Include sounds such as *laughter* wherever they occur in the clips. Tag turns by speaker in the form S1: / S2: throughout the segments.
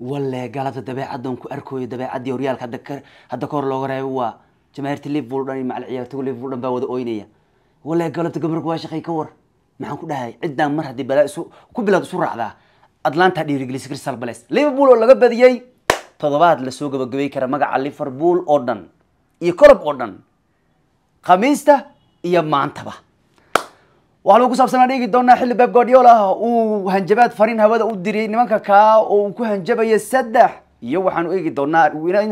S1: walle galabta dabeecaddan ku arkooyo dabeecaddii horyaalka hadda hadda kahor looga reebo waa jamaahiirta liverpool dhan iyo macal ciyaartoyga liverpool dhan baa wada oynaya walle galabta gabarku waa shaqay ka war. Maxaan ku dhahay ciddaan mar haddii balaa ku bilaad isu raacdaa atlanta dhiirigelisay crystal palace. Liverpool oo laga badiyey toddobaad la soo gabagabay kara magaca liverpool oo dhan iyo colob oo dhan khamiista iyo maantaba waxaa lagu ku saabsanaa dhigi doonaa xilli beb guardiola. Uu hanjabaad fariin hawada u diriyay nimanka kaa oo uu ku hanjabayo saddex. Iyo waxaanu eegi doonaa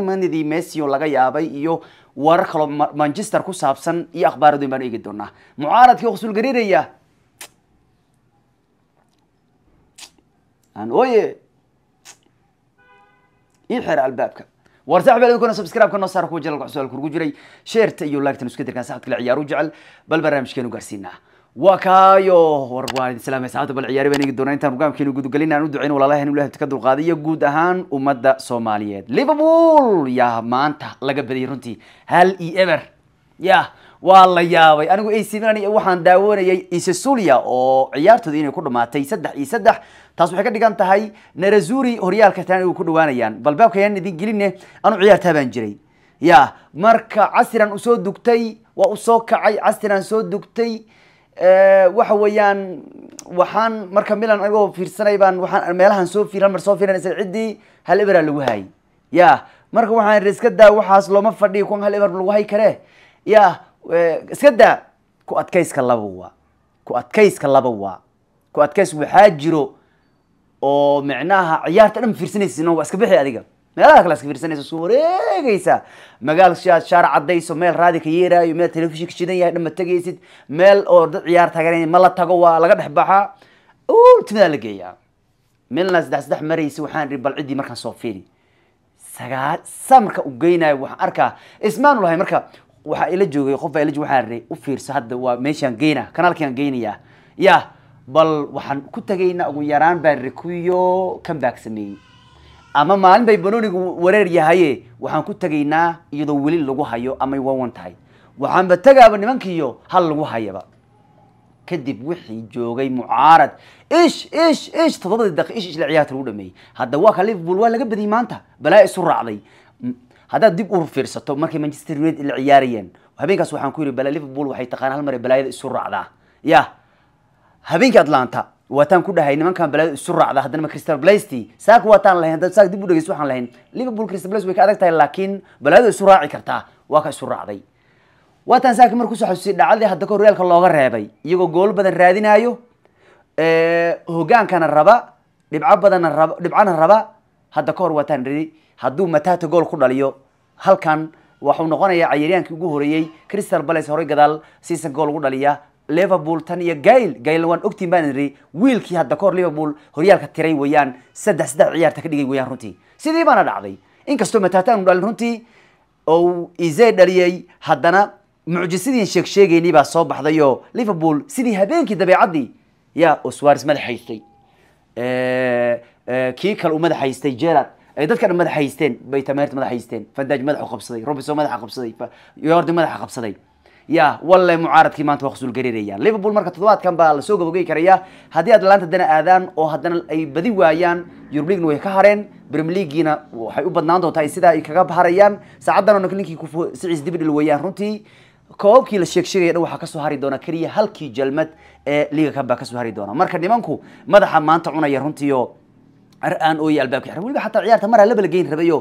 S1: manidii messi laga yaabay iyo warar kaloo Ma- manchester ku saabsan iyo akhbaaradoyn baanu eegi doonaa. Mucaaradkii oo qusul gariiraya aan oye ii xeer albaabka. War saxib baa idinkuna subscribe-ka noo saara kuwa jalalka cusub kurgu jiray sheerta iyo laagtan isku dirkan saxad kale ciyaaru jecel. Bal barnaamijkeenu gaarsiinaa waa kaayo war waan idin salaamay saxaabta bal ciyaari baan eegi doonaa intaan hogaamkeenu gudagelin aan u ducayn walaalahan ilahay ka dulqaaday iyo guud ahaan ummadda soomaaliyeed. Liverpool! Yaa maanta laga badiyay runtii. Hal iyo eber. Ya waa la yaabay. Anigu AC Milan waxaan daawanayay Isasulia oo ciyaartooda inay ku dhamaatay saddex iyo saddex. Taas waxay ka dhigan tahay Nerazzurri horyaalka tan ay ku dhawaanayaan bal baabka yaan idin geline anu ciyaartaa baan jiray. Ya marka casiran u soo dugtay waa u soo kacay. Casiran soo dugtay waxa weeyaan waxaan marka milan anigoo fiirsanay baan waxaan meelahan soo fiir mar soo fiiran isla ciddii hal eberaa lagu hayay ya marka waxaan idhi iska daa waxaas looma fadhiyo kuwan hal eber lagu hay kare. Ya eh, iska daa ku adkayska laba waa ku adkayska laba waa ku adkays waxaa jiro oo micnaha ciyaarta dhan fiirsanaysa waa iska bixi adiga meelaha kale iska fiirsanaysa soo wareegaysa. Magaal shaar cadayso meel raadi ka yeeraayo meel telefishinka shidan yahay dhan tegaysid meel oo dad ciyaar taageeranaya ma la tago waa laga dhex baxaa ultimadaa la geeyaa. Milna saddex saddex maraysa waxaan ihi bal ciddii markaan soo fiiri. Sagaa saa marka u geynayo waxaan arkaa. Ismaan lahay marka waxaa ila joogay qof ila waxaan ihi u fiirso hadda waa meeshaan geynaa kanaalkiaan geynayaa. Ya bal waxaan ku tagaynaa ugu yaraan baan ihi kuyo comeback sameeyey ama maalin bay banonigu wareer yahaye waxaan ku tegaynaa iyadoo weli lagu hayo amay wawan tahay. Waxaanba tegaaba nimankiiyo hal lagu hayaba. Kadib wixii joogay mucaarad ish ish ish toddobadii daqiiq ish ish la ciyaarta lagu dhameeyey. Hadda waa ka liverpool waa laga badiyey maanta. Balaa isu raacday. Haddaad dib u fiirsato markay manchester united la ciyaarayeen habeenkaas waxaan ku yidhi bala liverpool waxay taqaan hal mar ee balaayada isu raacdaa. Ya habeenkii atlanta waataan ku dhahay nimankan balaayada isu raacda haddana ma crystal palace saaka waataan lahayn haddaad saaka dib u dhegeysto waxaan lahayn. Liverpool crystal palace way ka adag tahay laakiin balaayada isu raaci kartaa. Waa ka isu raacday waataan saaka mar ku soo xasuusiyay hadda kahor horyaalka looga reebay. Iyagoo goolo badan raadinayo hogaankana raba dhibco badanna raba dhibcana raba hadda kahor waataan ridi. Hadduu matata gool ku dhaliyo halkan waxuu noqonayaa cayariyaankii ugu horeeyey crystal palace horey gadaal season gool ugu dhaliya liverpool tan iyo gail. Gailna waan ogtiin baan idhi wiilkii hadda kahor liverpool horyaalka tiray weeyaan saddex saddex ciyaarta ka dhigay weeyaan runtii. Sidii baana dhacday. Inkastoo matata aanu dhalin runtii oo ize dhaliyey haddana mucjisadii sheeg baa soo baxday oo liverpool sidii habeenkii dabeecaddii ya oo suares madax haystay kii kale uu madax haystay gerard ay dadka dhan madax haysteen bay madax haysteen fandaj madaxu qabsaday robinson madaxa qabsaday yordi madaxa qabsaday ya walle mucaaradkii maanta waa khusul gariirayaan liverpool marka toddobaadkan baa la soo gabagey karaya. Haddii atlanta dana aadaan oo haddana ay badi waayaan Europe League-na way ka hareen Premier League-giina waxay u badnaan doontaa sidaa ay kaga harayaan saacadan oo ninkii ku siciis dib dhil weeyaan runtii koobkii la sheeg sheegaya dhan waxaa ka soo hari doona keliya halkii jalmad ee liga kan baa ka soo hari doona. Marka nimanku madaxa maanta cunaya runtii oo ar aan ooyay albaabka. Xiran weliba xataa ciyaarta maraa laba la geyn rabayo.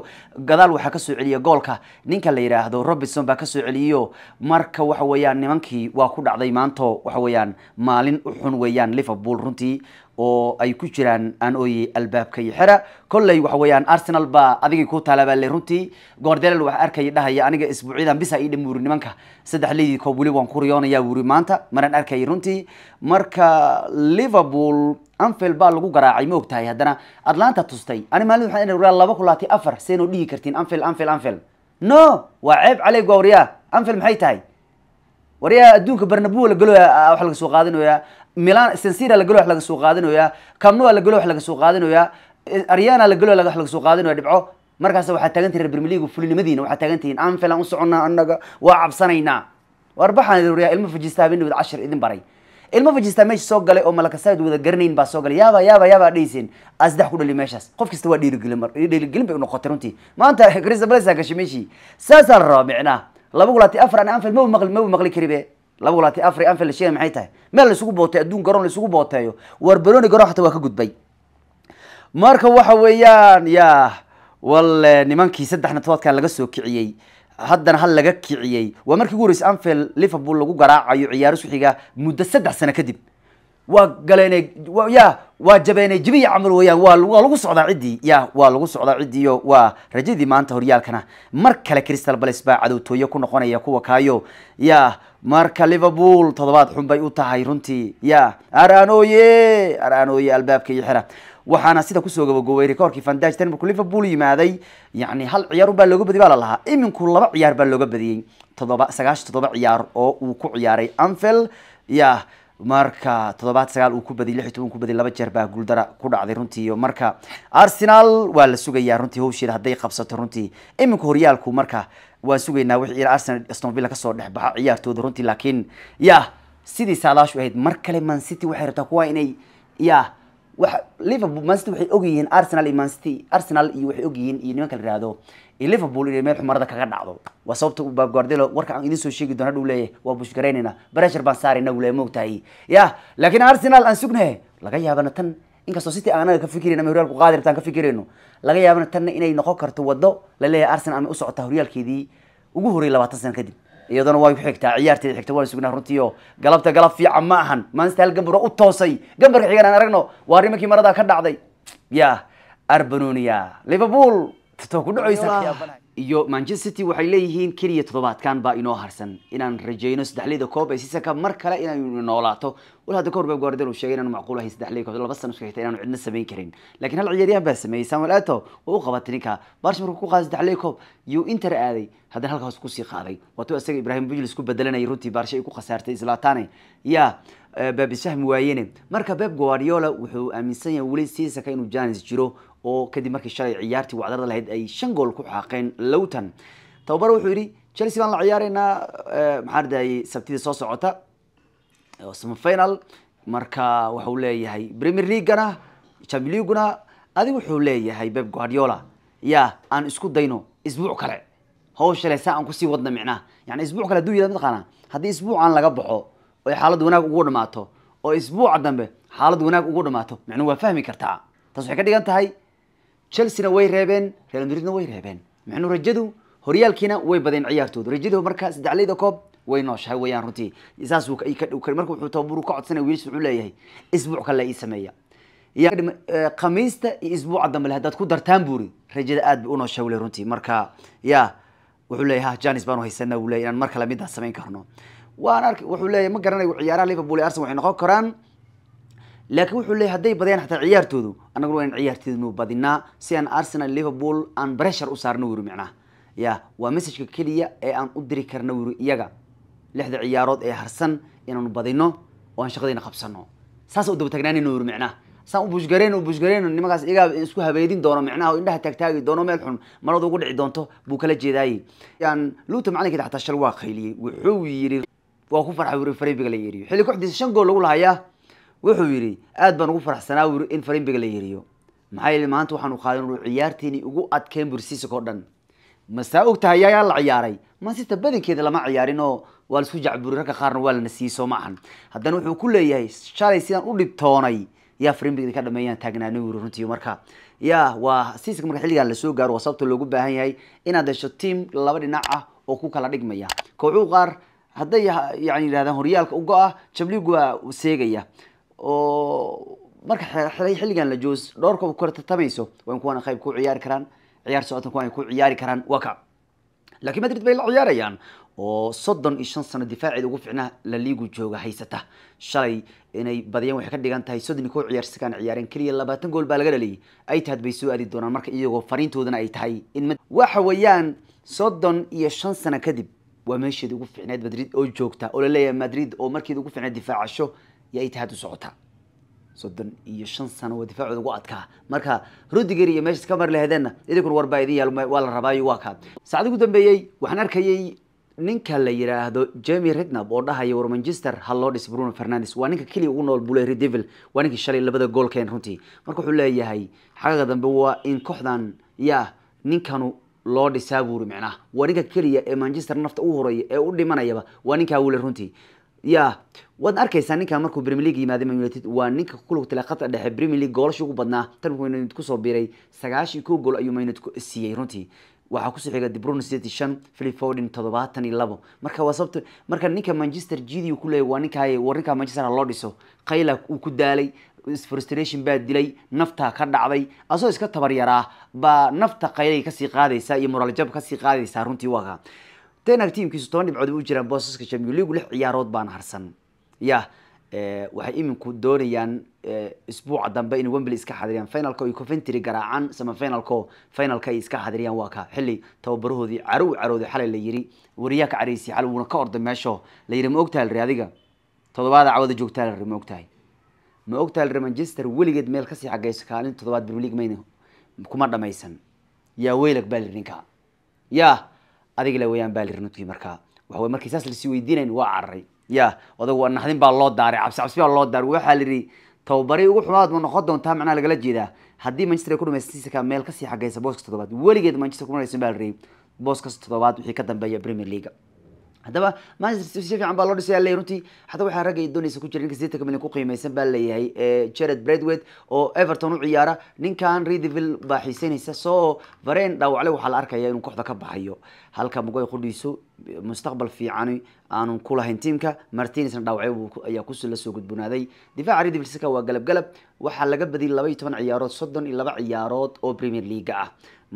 S1: Gadaal waxaa ka soo celiya goolka. Ninka la yidhaahdo robinson baa ka soo celiyo. Marka waxa weeyaan nimankii waa ku dhacday maanto. Waxa weeyaan maalin u xun weeyaan liverpool runtii oo ay ku jiraan aan ooyey albaabka iyo xera. Kolley waxa weeyaan arsenal baa adigay ku taalabaaley runtii. Goordel waxa arkaya dhahaya aniga isbuucyadan bisa ii dhamuuri nimanka. Saddex leydii koob weli waan ku riyoonayaa wuri maanta maraan arkayay runtii. Marka liverpool anfield baa lagu garaacay ma ogtahay haddana. Atlanta tustay. Ani maalin waxaan idhi walaal laba kulaati afar seenoo dhihi kartiin. Anfield anfield anfield. No! Waa ceeb caleyg waa waryaa anfield maxay tahay? Waryaa adduunka barnabu la galoya wax laga soo qaadanayaa milan sansira la galo wax laga soo qaadanayaa camnoa la galo wax laga soo qaadanayaa ariana la galo wax laga soo qaadanaya dhibco markaas waxaa taagan tihin premier league fulinimadiina waxaa taagan tihiin anfield aan u soconnaa annaga waa cabsanaynaa. War baxaan idin waryaa ilmo fajista habeen dhawad cashir idin baray. Ilmo fajistaa meesha soo galay oo malakasaid wada garanayn baa soo galay. Yaaba yaaba yaaba dhayseen aa saddex ku dhali meeshaas. Qof kasta waa dhiirigelin mar dhiirigelin bay unoqotay runtii. Maanta crystal palace aa gashay meeshii saasaa la rabaa micnaha laba gulaati afar an anfield maba maqli maba maqli kari be laba gulaati afar anfield la sheegay maxay tahay? Meel la isugu booteeyo adduun garoon la isugu booteeyo war baroni garoon xataa waa ka gudbay. Marka waxa weeyaan ya walle nimankii saddexna tobaadkan laga soo kiciyey haddana hal laga kiciyey. Waa markii ugu horreysay anfield liverpool lagu garaacayo ciyaaro isku xiga muddo saddex sano kadib waa galeenay wa- ya waa jabeenay jabiya camal weeyaan. Waa lagu socdaa ciddii ya waa lagu socdaa ciddiiyo waa rajadii maanta horyaalkana. Mar kale crystal palace baa cadowtooyo ku noqonaya kuwa kaayo. Ya marka liverpool toddobaad xun bay u tahay runtii. Ya araanoye araanoye albaabka iyo xira. Waxaana sida ku soo gabagobay rekoorkii vandage tan markuu liverpool yimaaday yani hal ciyaar baa looga badiyay baa la lahaa. Iminku laba ciyaar baa looga badiyey toddoba sagaashan toddoba ciyaar oo uu ku ciyaaray anfield. Ya marka toddobaad sagaal uu ku badiyay lix iyo toban ku badiyay laba jeer baa guuldara ku dhacday runtii. Iyo marka arsenal waa la sugayaa runtii hawsheeda hadday qabsato runtii. Iminku horyaalku marka waan sugaynaa wixii arsenal aston villa ka soo dhex baxa ciyaartooda runtii laakiin ya sidii saadaashu ahayd mar kale man city waxay rabtaa kuwa inay ya liverpool man city waxay ogyihiin arsenal iyo man city arsenal iyo waxay ogyihiin iyo nimanka la yihahdo iyo liverpool inay meel xumarada kaga dhacdo. Waa sababta uu Pep Guardiola warka aan idin soo sheegi doono hadhow leeyahay waa bushgaraynayna pressure baan saarayna uu leeyahay moogtahay ya laakiin arsenal aan sugnahe laga yaabana tan inkastoo city aan anaga ka fikirayna ama horyaalku qaadi rabtaan ka fikirayno laga yaabana tanna inay noqon karto waddo la leeyahay arsenal ama u socotaa horyaalkeedii ugu horreeyay labaatan sano kadib. Iyadana way xigtaa ciyaarteeda xigta waan sugnaa runtii oo galabta galab fiican ma ahan. Maanta hal gambar oo u toosay. Gambarka xigan aan aragno waa nimankii maradaa ka dhacday. Ya arbanonia liverpool ku dhacaysa. Iyo manchester city waxay leeyihiin keliya toddobaadkan baa inoo harsan. Inaan rajayno saddexleyda koob ee sisaka mar kale inaynu noolaato. Wal hadda kahor beb guardiola uu sheegay inaanu macquul ahayn saddexleyda koob laba sano isku xigta inaanu cidna samayn karin. Laakiin hal ciyaaryahan baa sameeyey samuel eto oo u qabatay ninka. Barsh markuu ku qaaday saddexleyda koob yuu inter aaday. Haddana halkaas ku sii qaaday. Waatuu isaga ibrahim bujlis ku bedelanayay runtii baarshe ay ku khasaartay islatane ya baabisfahmi waayene marka beb guardiola wuxuu aaminsan yahay weli sisaka inuu janis jiro oo kadib markii shalay ciyaartii wacdarada lahayd ay shan gool ku xaaqeen lowton tababar wuxuu yidhi chelsea baan la ciyaaraynaa maxaa ridayay sabtidii soo socota semifinal. Marka waxuu leeyahay premier leaguena champion leaguena adigu wuxuu leeyahay beb guardiola. Ya aan isku dayno isbuuc kale. Hawsha le saa aan ku sii wadna micnaha. Yani isbuuc kale haduu yihahdo mataqaana haddii isbuucan laga baxo oo ay xaalad wanaag ugu dhamaato oo isbuuca dambe xaalad wanaag ugu dhamaato micnuu waa fahmi kartaa. Taas waxay ka dhigan tahay chelsea-na way reebeen real madridna way reebeen. Micnuu rajadu horyaalkiina way badeen ciyaartooda rajadu marka saddexleyda koob way nooshahay wayaan runtii. Saas marka wuxuu tababaru ka codsanaya wiilis wuxuu leeyahay isbuuc kale ii sameeya. Ya eh, khamiista iyo isbuuca dambe le haddaad ku dartaan buuri rajada aad bay u nooshahay wule runtii. Marka ya wuxuu leeyahay ha janis baanu haysana wuu leeyahay inaan mar kale midaas samayn karno. Waan ark wuxuu leeyahay ma garanayo ciyaaraha liverpool iyo arsenal waxay noqon karaan laakiin wuxuu leeyahay hadday badiyaan xataa ciyaartoodu annaguna waa in ciyaarteednu badinaa si aan arsenal liverpool aan pressure u saarno wuri micnaha. Ya waa messageka keliya ee aan u diri karno wuri iyaga. Lixda ciyaarood ee harsan inaanu badino oo aan shaqadayna qabsano saas u daba taagnaanayno wuri micnaha. Saan u bushgareyno u bushgareyno nimankaas iyagaa isku habeedin doono micnaha oo indhaha taagtaagi doono meel xun marada ugu dhici doonto buu kala jeedaayey yan luuta macalinkeeda xataa shal waa qayliyey wuxuu yidhi waa ku farxay wuri farimbiga la yeeriyo xilli kooxdiisa shan gool lagu lahayaa wuxuu yidhi aad baan ugu faraxsanaa wuri in farimbiga la yeeriyo maxaa yeele maanta waxaanu qaadan uu ciyaarteeni ugu adkeen bursisaka oo dhan. Masaa og tahay la ciyaaray? Mansita badankeeda lama ciyaarin oo waa la isku jacburi ragga qaarna waa lana siiyey soo maahan haddana wuxuu ku leeyahay shalay sidaan u dhibtoonay. Yaa farimbiga ka dhameeyaan taagnaani wuri runtii marka. Ya waa siisaka marka xilligan la soo gaaro waa sababta loogu baahan yahay inaad hesho team laba dhinac ah oo ku kala dhigmaya. Kooxuhu qaar hadday yani yidhahdaan horyaalka ugo ah jabligu waa seegaya oo marka xilay xilligan la joos dhowr koob kala tartamayso waa in kuwan qayb ku ciyaari karaan. Ciyaar socotan kuwan ay ku ciyaari karaan waa laakiin madrid bay la ciyaarayaan oo soddon iyo shan sano difaaceeda ugu ficnaa la liigu jooga haysata. Shalay inay badiyaan waxay ka dhigan tahay soddon iyo kow ciyaarsikaan ciyaareen keliya labaatan gool baa laga dhaliyay. Ay tahad bay soo aadi doonaan marka iyagoo fariintoodana ay tahay in waxa weeyaan soddon iyo shan sano kadib waa meesheeda ugu ficneed madrid oo joogta oo la leeyahay madrid oo markeeda ugu ficneed difaacasho iyo ay tahad u socotaa soddon iyo shan sano waa difaacooda ugu adkaa. Marka rudiger iyo meeshaas ka mari laheedeenna idinkuna war idin yaal waa la rabaayo waa kaa. Saacad ugu dambeeyey waxaan arkayay ninka la yiraahdo jamie rednab oo dhahaya war manchester ha bruno fernandes. Waa ninka keliya ugu nool bule redevil waa ninkii shalay labada gool keen runtii. Marka wuxuu leeyahay xagaga dambe waa in kooxdan ya ninkanu loo dhisaa buuri micnaha. Waa ninka keliya ee manchester nafta u horreeya ee u dhimanayaba waa ninkaa wule runtii ya waad arkaysaa ninkan markuu premier league yimaaday man united? Waa ninka kulugtale khadka dhexe premier league goolasha ugu badnaa. Tan man united ku soo biiray. Sagaashan kow gool ayuu man siiyey. Runtii waxaa ku soo xiga debruno sideetan shan philip foden toddobaatan iyo labo. Marka waa sababta marka ninka manchester gidi ku leeyahy waa ninkaay war ninka manchester loo dhiso. Qayla uu ku daalay frustration baa dilay naftaa ka dhacday. Asoo iska tabar yaraa baa nafta qaylay ka sii qaadaysa iyo moraal jab ka sii qaadaysaa runtii waa tenag tiamkiisu toban dhibcood u jiraan boosaska champion league lix ciyaarood baan harsan. Ya waxay iminku doonayaan isbuuca dambe inay wembley iska xadiriyaan. Finalka ay coventry garaacaan sama finalka ay iska xadiriyaan waa ka. Xilli tababarahoodii caro u carooday xalay la yiri wariyaa ka caraysay xalay wuuna ka orday meesho. La yiri ma ogtahay lri adiga? Toddobaada cawada joogtaa lri ma ogtahay ma ogtahay lri manchester weligeed meel ka sii xagayso kaalin toddobaad premier league mayna kuma dhamaysan. Yaa weylag baa liri ninka. Ya adiga le wayaan baa liri nudkii markaa. Waxa markii saas la sii weydiinayn waa cararay ya odag waa naxdin baa loo daaray cabsi cabsi baa loo daaray. Waxaa lihi tababari ugu xumaad ma noqon doontaa macnaha lagala jeedaa. Haddii manchester ay ku dhamaystiisa meel ka sii xagaysa booska toddobaad weligeed manchester kumanaysan baa lihi booskaas toddobaad wixii ka dambeeya premier league haddaba manchester si fiican baa loo dhisaya leeyahy runtii. Haddaba waxaa ragga ay doonaysa ku jira ninka sideetanka milyan ku qiimeysan baa leeyahay jared bradwet oo everton u ciyaara. Ninkan redeville baa xiiseynaysa soo varen dhaawacle waxaa la arkaya inuu kooxda ka baxayo. Halka mugoy qudhiiso mustaqbal fiicani aanu ku lahayn tiimka. Martinesna dhaawacyo ayaa kus la soo gudbunaaday. Difaaca redeville sika waa galab galab waxaa laga badiyay laba iyo toban ciyaarood soddon iyo laba ciyaarood oo premier leaga ah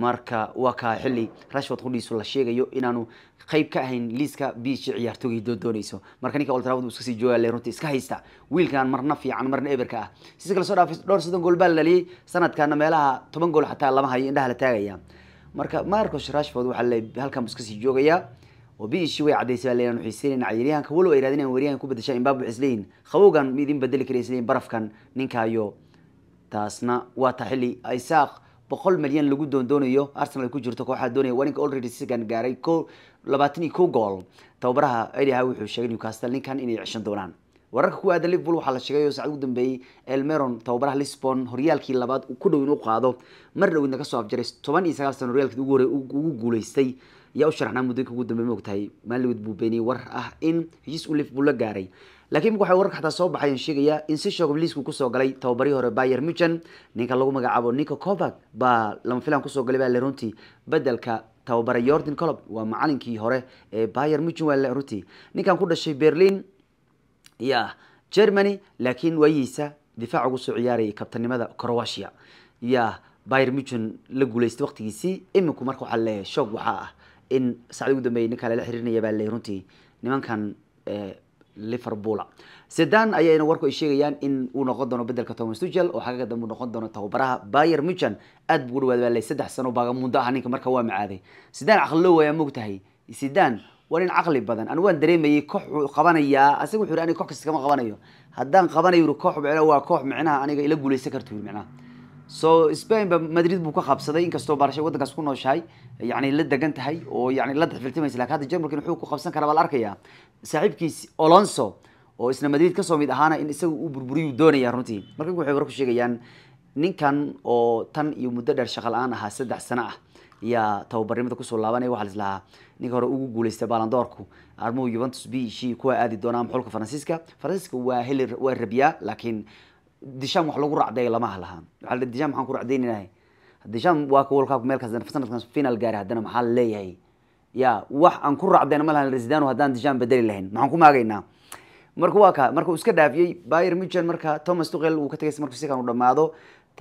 S1: marka waa kaa xilli rashford qudhiisu la sheegayo inaanu qayb ka ahayn liiska biishi ciyaartooy doondoonayso marka ninka oltrabad uu iska sii jooga le runtii iska haysta wiilkan marna fiican marna eberka ah. Sisi kale soo dhaafay dhowr soddon gool baa la dhaliyay sanadkana meelaha toban gool xataa lama hayo indhaha la taagaya. Marka marcos rashford waxaa le halkan buu iska joogayaa oo biishi way cadaysay baa leeyahan waxay siinayna cayaryahanka walow ay raadinayaan waryahan ku bedeshaa imbaab waxay qabowgan idin bedeli kara isleeyihin barafkan ninkaayo. Taasna waa taa isaaq boqol milyan lagu doondoonayo arsenal ku jirto kooxaa doonaya. Waa ninka already sigan gaaray ko labaatan iyo kow gool. Tababaraha eddie wuxuu sheegay newcastle ninkan inay ceshan doonaan. Wararka ku aadan liverpool waxaa la sheegay oo saacad ugu dambeeyey elmeron tababaraha lisbon horyaalkii labaad ku dhow inuu qaado. Mar dhowidna ka soo afjaray toban iyo sagaal sano horyaalkii ugu horey ugu guuleystay. Yaa u sharaxnaa muddoyinka ugu dambeey maogtahay? Maaligod buu beeniyey war ah in heshiis uu liverpool la gaaray laakiin waxay wararka xataa soo baxayan sheegaya in si shoog liisku ku soo galay tababarihii hore bayer muchen ninka lagu magacaabo nico covag baa lama filan ku soo galay baa runtii bedelka tababare yordan colob waa macalinkii hore ee bayer muchen waa runtii ninkan ku dhashay berlin ya germany laakiin waayihiisa difaac ugu soo ciyaarayay kabtanimada croatia. Ya bayer muchen la guuleystay waqtigiisii iminku marka waxaa leeyahay shoog waxaa ah in saacdi ugu dambeeyay ninka lala xiriirinaya baa le runtii nimankan liverpool. Sedan ayayna warku ay sheegayaan in uu noqon doono bedelka thomas tuchel oo xagaga dambe noqon doono tababaraha bayer muchen aad buu dhawaad baa lay saddex sano baagamundo ah ninka marka waa macaaday. Sidan caqli loo waaya mogtahay sidan waa nin caqli badan. Anu waan dareemayay koox uu qabanayaa. Asaga wuxuu yidhi aniga koox kasta kama qabanayo. Haddaan qabanayo yuri koox micnaha waa koox micnaha aniga ila guuleysan karto yuri micnaha. So spain madrid buu ka qabsaday inkastoo barashay waddankaas ku nooshahay yani la degan tahay oo yani la dexfiltimaysa laakiin hadda jarmalka wuxuu ku qabsan karaa baa la arkaya saaxiibkiis olonso oo isna madrid ka soo mid ahaana in isaga uu burburiyuu doonaya runtii. Marka waxay war ku sheegayaan ninkan oo tan iyo muddo dheer shaqa la'aan ahaa saddex sano ah yaa tababarnimada ku soo laabanaya. Waxaa lislahaa ninka hore ugu guuleystay balandoorku armuhu juventus b c kuwa aadi doonaa maxulka faransiiska. Faransiiska waa heli waa rabiyaa laakiin disham wax lagu racdeeyo lama halaha waaa disham maxaan ku racdaynaynahay disham waa ka world cup meel kas sanadkan final gaaray haddana maxaa la leeyahay ya wax aan ku racdayna ma lahan residano haddaan disham bedeli lahayn. Maxaan ku maagaynaa marka waa ka marka uu iska dhaafiyey bayer muchen marka thomas tuchel uu ka tagay marku si kan u dhamaado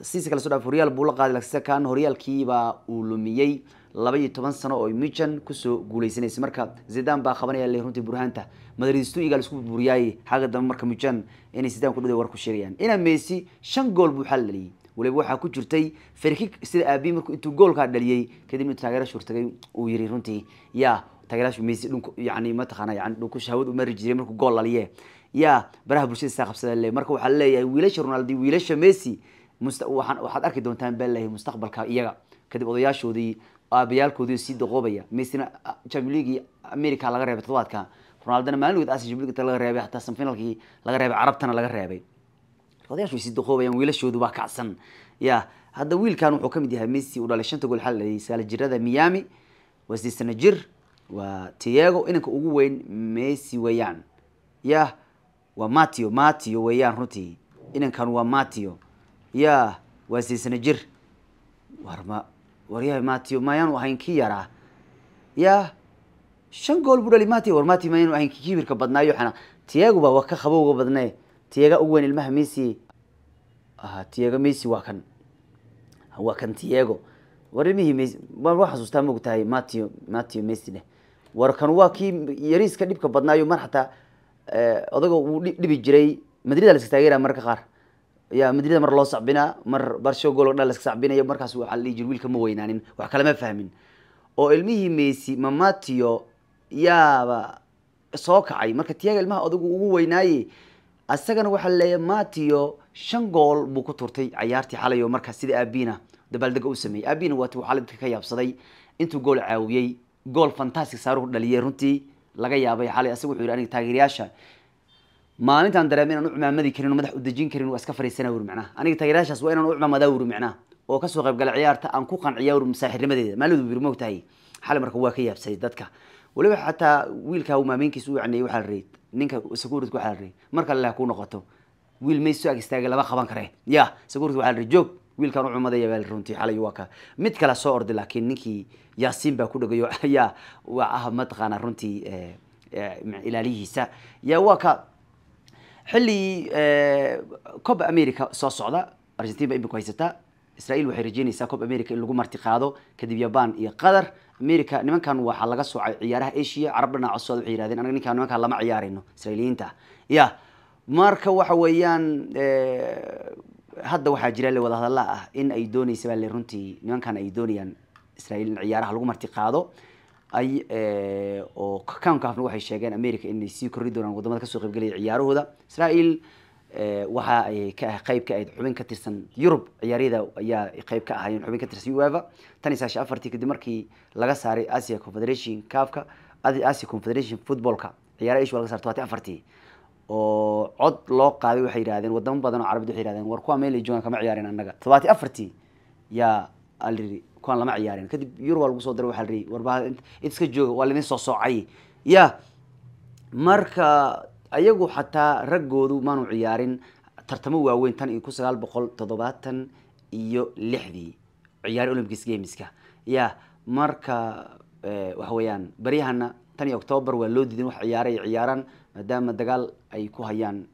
S1: siisa kala soo dhaaf horyaal buu la qaaday laakiin kan horyaalkiibaa uu lumiyey laba iyo toban sano oo muchen ku soo guuleysanaysay marka zidan baa qabanaya le runtii burhaanta. Madridistu igaa la isku burburiyaaye xagga dambe marka muchen inay sidan ku dhada war ku sheegayaan. Ina messi shan gool buu xal dhaliyey waliba waxaa ku jirtay ferkik sida aabi markuu intuu goolkaa dhaliyey kadibna taageera shurtagay uu yiri runtii ya taageeraashu messi dhunk yani mataqaana yani dhunku shahwad u mari jiray markuu gool dhaliye ya baraha bulshada saa qabsada le marka waxaa leeyahay wiilasha ronaldo wiilasha messi waxaad arki doontaan baa leeyahay mustaqbalka iyaga. Kadib odayaashoodii aabayaalkoodii sii doqoobaya messina champions league america laga reebay toddobaadka. Ronaldona maalingood asi champions league laga reebay hataa semifinalkii laga reebay carabtana laga reebay odayaashu way sii doqoobayaan wiilashoodu waa kacsan ya hadda wiilkan wuxuu ka mid yahay messi uu dhalay shanta gool xal dhaliyay sagaal jirada miami. Waa sidii sano jir waa tiago inanka ugu weyn messi weeyaan. Ya waa matio matio weeyaan runtii. Inankan waa matio ya waa sano jir war ma waryahay matio mayaanu ahayn ki yaraa? Ya shan gool buu dhali matio war matio mayaanu ahayn ki kibirka badnaayo xana tiago baa waa ka qabowga badnee tiaga ugu weyn ilmaha messi. Aha tiago messi waa kan. Waa kan tiago. War ilmihii messi waa xasuustaa ma ogtahay matio matio messi leh. War kan waa kii yariiska dhibka badnaayo mar xataa odaga uu dhi- dhibi jiray madrida la iska taageeraya marka qaar. Ya madrida mar loo sacbinaa mar barsho gool dhan la sacbinayo markaas waxaa la dhihi jiray wiilka ma weynaanin. Wax kalama fahmin. Oo ilmihii messi ma matio yaaba soo kacay. Marka tiaga ilmaha odagu ugu weynaaye asagana waxaa leeyahay matio shan gool buu ku turtay cayaartii xalay oo markaa sida aabina dabaaldega u sameeyey aabina waati waxaa dadka ka yaabsaday. Intuu gool caawiyey gool fantastic saaruhu dhaliyay runtii laga yaabay xalay. Asaga wuxuu yidhi aniga taageerayaasha maalintaan dareemay inaan u cimaamadi karin madax u dejin karin waa iska fariisana wuri macnaha. Aniga taageerayaashaas waa inaan u cimaamadaa wuri macnaha. Oo ka soo qayb gala ciyaarta aan ku qanciya wuri masaaxirnimadeeda. Maalidu wiri moogtahay xalay marka waa ka yaabsaday dadka. Weliba xataa wiilka maameenkiisa u yaneeyay waxaa la rayay ninka sakuuridka waxaa la marka leh ku noqoto wiil may soo ag istaagay lama qaban kare. Ya sakuuridka waxaa la joog wiilkan u cumadaya baa la runtii xalay waa ka. Mid kale soo orday laakiin ninkii yaasiin baa ku dhagayo *laughs* yaa waa ah mataqaana runtii eh, eh, ilaalihiisa. Ya waa ka. Xilli coba america soo socda argentina ba imika haysataa. Israel waxay rajeynaysaa cob america in lagu marti qaado kadib yaban iyo qatar america nimankan waxaa laga soocay ciyaaraha asia carab dhinaca sooda waxay yihahdeen anaga ninkaan nimankaan lama ciyaarayno israeliyiinta ya marka waxa weeyaan hadda waxaa jira le wadahadalla ah in ay dooneysa baa le runtii nimankan ay doonayaan israel in ciyaaraha lagu marti qaado. Ay oo councafna waxay sheegeen america inay sii korri doonaan waddamada ka soo qaybgelaya ciyaarahooda. Israel waxa ay ka ah qayb ka ahayd xubin ka tirsan yurub ciyaaryada ayaa qayb ka ahaayeen xubin ka tirsan ueva tan iyo saashan afartii kadib markii laga saaray asia confederation cafka asia confederation footballka ciyaaraha asia laga saaray tobaatan afartii. Oo cod loo qaaday waxay yidhahdeen wadamo badan oo carabid waxay yidhahdeen war kuwa meel ay joogaan kama ciyaareen annaga. Tobaatan afartii yaa aliri kuwan lama ciyaareen kadib yurub waa lagu soo daray waxaa la yihi warba int iska jooga waa laidin soo soocay. Ya marka ayagu xataa raggoodu maanu ciyaarin tartamo waaweyn tan iyo kun sagaal boqol toddobaatan iyo lixdii ciyaari olympics gameska. Ya marka waxa weeyaan beryahana tan iyo octoober waa loo diidan wax ciyaara ay ciyaaraan maadaama dagaal ay ku hayaan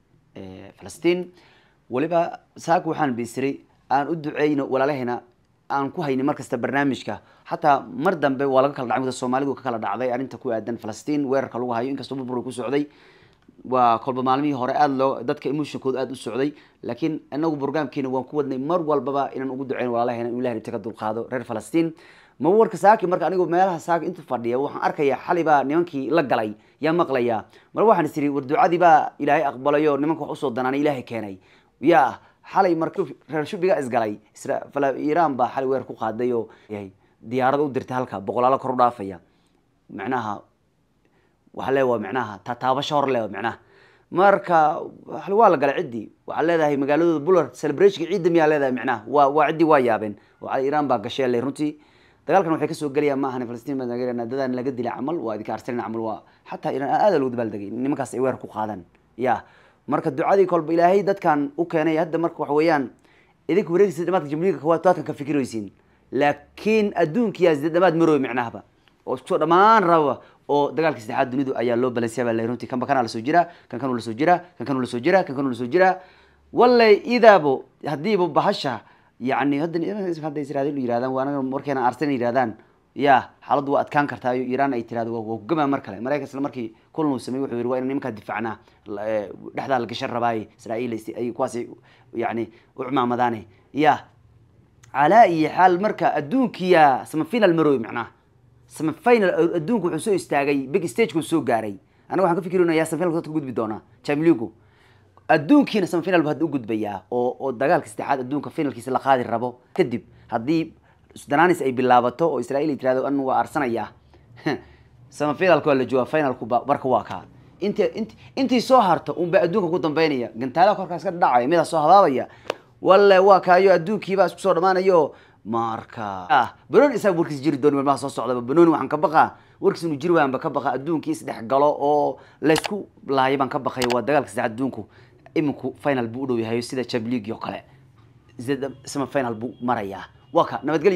S1: falastiin weliba saaka waxaan bisiray aan u duceyno walaalahayna aan ku haynin markasta barnaamijka. Xataa mar dambe waa laga kala dhacay soomaalidu ka kala dhacday arrinta ku aadan falastiin weerarka lagu hayo inkastoo burbur ku socday waa kolba maalmihii hore aada loo dadka emotionkooda aada u socday laakiin inagu brograamkeena waan ku wadnay mar walbaba inaan ugu duceyn walaalahayna in ilahay ka dulqaado reer falastiin. Ma warka saaki marka anigu meelaha saaki inta fadhiya waxaan arkayaa xali nimankii la galay yaa maqlayaa. Mar waxaan is iri war ducadii baa ilaahay aqbalayo nimanka wax u soo danaanay ilaahay keenay. Ya xalay marka reer shubiga isgalay iran baa xalay weer ku qaaday oo diyaarada u dirtay halka boqolaalo kor u dhaafaya. Macnaha waxa le waa macnaha tataabasho hor le macnaha marka waa la galay ciddii. Waxaa leedahay magaaladooda bular celebrationka ciidda miyaa leedahay macnaha waa waa ciddii waa yaabeen. Iran baa gashee le runtii. Dagaalkan waxay ka soo gelayaan ma ahan falastiin baan taageerana dadaan laga dilay camal waa idinka arsalin camal waa xataa iran aada loogu dabaaldegay nimankaas ay weer ku qaadaan. Ya marka ducadii kolba ilaahay dadkan u keenay hadda marka waxa weeyaan idinka wareegisa dhamaadka jamhuuriyadka kuwaad dadkan ka fikiraysiin. Laakiin adduunkiyaa dhamaad marooy micnahaba oo iskusoo dhammaan raba oo dagaalka saddexaad dunidu ayaa loo balansiya baa runtii. Kanba kanaa la soo jiraa kan kanuu la soo jiraa kan kanuu la soo jiraa kan kanuu la soo jiraa wallay idaabo haddiiba bahasha yani hadda israa'iil yirahdaan waa anaga markeena arsenal yirahdaan ya xaaladdu waa adkaan kartaa iran ay tirahdo waa kugamaa mar kale maraykan isla markii kulan uu sameeyey wuxuu yiri waa inaan nimankaa difaacnaa. Dhexdaa la gashan rabaaye israa'iil ay kuwaas yani u cimaamadaane ya calaa iyo xaal marka adduunkiya semifinal marooy macnaha semifinal adduunku wuxuu soo istaagay big stagekuu soo gaaray. Anaga waxaan ka fikirina yaa semifinal ka gudbi doonaa? Champions league adduunkiina semifinal bu hadda u gudbayaa oo oo dagaalka saddexaad adduunka finalkiisa la qaadi rabo. Kadib haddii dananis ay bilaabato oo israel ay tirahdo anu waa arsanayaa semifinalka *laughs* waa la joogaa finalku ba marka waa kaa. Int int intii soo harto unba adduunka ku dambeynaya. Gantaalaha korkaas ka dhacaya midaa soo habaabaya walle waa kaayo adduunkiibaa isku soo dhamaanayo marka. Banoni isaga warkiis jiri dooni malmaha soo socdaba banoni waxaan ka baqaa. Warkiis inuu jiri waanba ka baqa adduunkii isdhex galo oo laysku laayo baan ka baqay. Waa dagaalka saddex adduunku iminku final buu u dhow yahay sida champions league oo kale. Semi final buu marayaa. Waa ka nabadgelyo